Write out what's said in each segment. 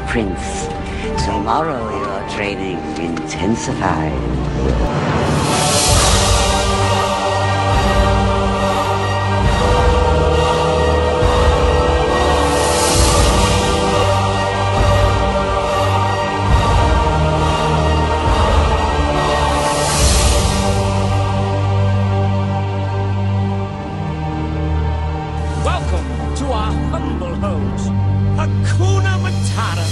Prince. Tomorrow your training intensifies. Matata.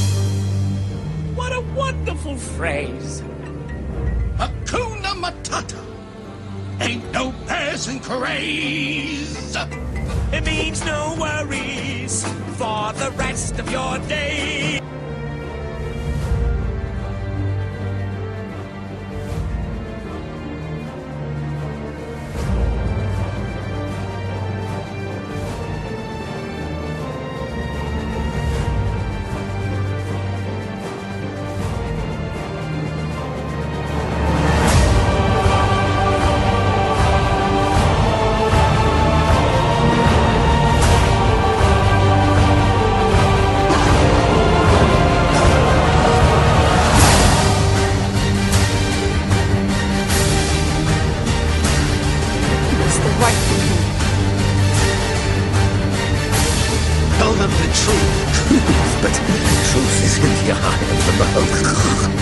What a wonderful phrase. Hakuna Matata. Ain't no passing craze. It means no worries for the rest of your day. i